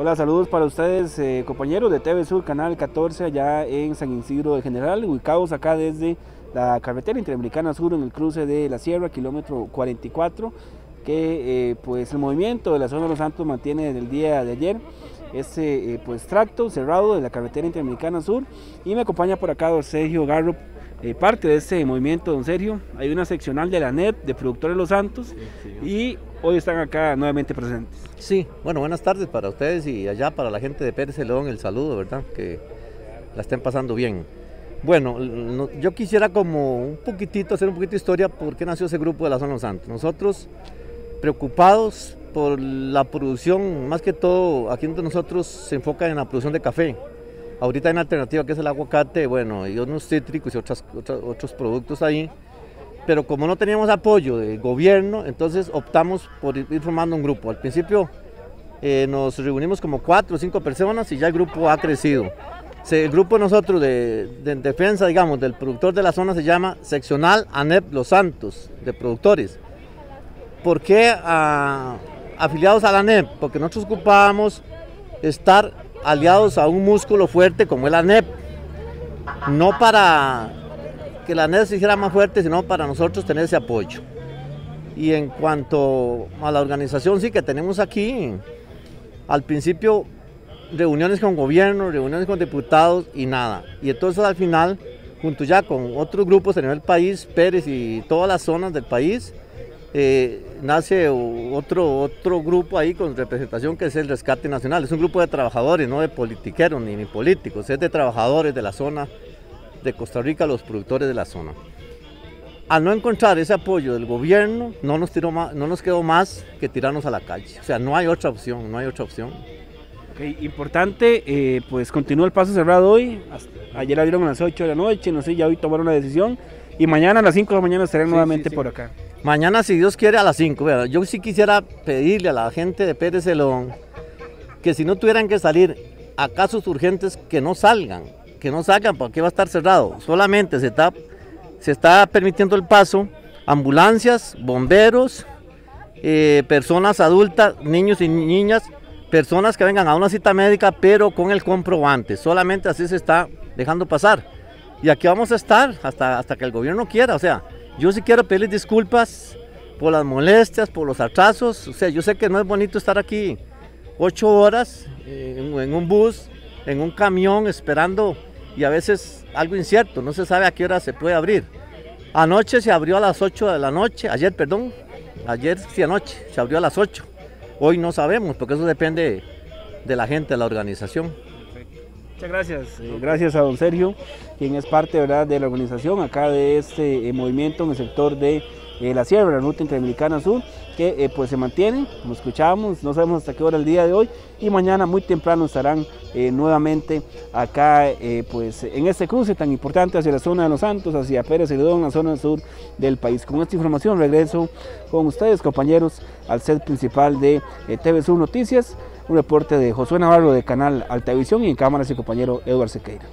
Hola, saludos para ustedes, eh, compañeros de TV Sur, Canal 14, allá en San Isidro de General, ubicados acá desde la carretera interamericana sur en el cruce de la Sierra, kilómetro 44, que eh, pues el movimiento de la zona de los Santos mantiene desde el día de ayer este eh, pues tracto cerrado de la carretera interamericana sur y me acompaña por acá Sergio Garro, parte de este movimiento, don Sergio. Hay una seccional de la NEP de Productores Los Santos y hoy están acá nuevamente presentes. Sí, bueno, buenas tardes para ustedes y allá para la gente de Pérez León el saludo, ¿verdad? Que la estén pasando bien. Bueno, yo quisiera como un poquitito, hacer un poquito de historia por qué nació ese grupo de la Zona Los Santos. Nosotros preocupados por la producción, más que todo aquí donde nosotros se enfoca en la producción de café. Ahorita hay una alternativa que es el aguacate, bueno, y unos cítricos y otros, otros productos ahí pero como no teníamos apoyo del gobierno, entonces optamos por ir formando un grupo. Al principio eh, nos reunimos como cuatro o cinco personas y ya el grupo ha crecido. El grupo nosotros de, defensa, digamos, del productor de la zona se llama Seccional ANEP Los Santos, de productores. ¿Por qué ah, afiliados a la ANEP? Porque nosotros ocupábamos estar aliados a un músculo fuerte como el ANEP, no para que la NED se hiciera más fuerte, sino para nosotros tener ese apoyo. Y en cuanto a la organización, sí que tenemos aquí, al principio, reuniones con gobierno, reuniones con diputados y nada. Y entonces al final, junto ya con otros grupos a nivel país, Pérez y todas las zonas del país, eh, nace otro, otro grupo ahí con representación que es el Rescate Nacional. Es un grupo de trabajadores, no de politiqueros ni, ni políticos, es de trabajadores de la zona de Costa Rica los productores de la zona. Al no encontrar ese apoyo del gobierno, no nos, tiró más, no nos quedó más que tirarnos a la calle. O sea, no hay otra opción, no hay otra opción. importante, eh, pues continúa el paso cerrado hoy. ayer abrieron a las 8 de la noche, no sé, ya hoy tomaron una decisión. Y mañana a las 5 de la mañana estarán nuevamente por acá. Mañana, si Dios quiere, a las 5. Yo sí quisiera pedirle a la gente de Pérez Celón que si no tuvieran que salir a casos urgentes, que no salgan que no sacan porque va a estar cerrado. Solamente se está, se está permitiendo el paso ambulancias, bomberos, eh, personas adultas, niños y niñas, personas que vengan a una cita médica, pero con el comprobante. Solamente así se está dejando pasar. Y aquí vamos a estar hasta, hasta que el gobierno quiera. O sea, yo sí quiero pedirles disculpas por las molestias, por los atrasos. O sea, yo sé que no es bonito estar aquí ocho horas eh, en un bus, en un camión, esperando y a veces algo incierto, no se sabe a qué hora se puede abrir. Anoche se abrió a las 8 de la noche, ayer, perdón, ayer sí anoche, se abrió a las 8. Hoy no sabemos, porque eso depende de la gente, de la organización. Muchas gracias. Eh, gracias a don Sergio, quien es parte ¿verdad? de la organización acá de este eh, movimiento en el sector de eh, la sierra, la ruta interamericana sur, que pues se mantiene, como escuchábamos, no sabemos hasta qué hora el día de hoy, y mañana muy temprano estarán nuevamente acá pues en este cruce tan importante hacia la zona de Los Santos, hacia Pérez Celedón, la zona sur del país. Con esta información regreso con ustedes, compañeros, al set principal de TV Sur Noticias, un reporte de Josué Navarro de Canal Altavisión y en cámara su compañero Eduardo Sequeira.